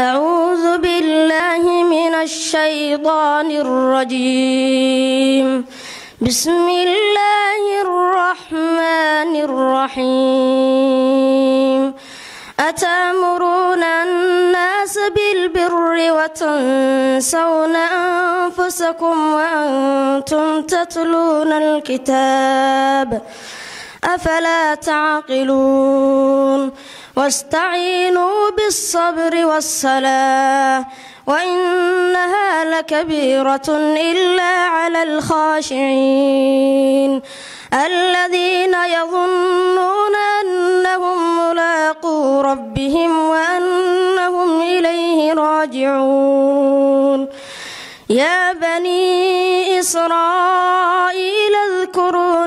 أعوذ بالله من الشيطان الرجيم. بسم الله الرحمن الرحيم. أتأمرون الناس بالبر وتنسون أنفسكم وأنتم تتلون الكتاب. أفلا تعقلون؟ واستعينوا بالصبر والصلاة وإنها لكبيرة إلا على الخاشعين الذين يظنون أنهم ملاقو ربهم وأنهم إليه راجعون. يا بني إسرائيل اذكروا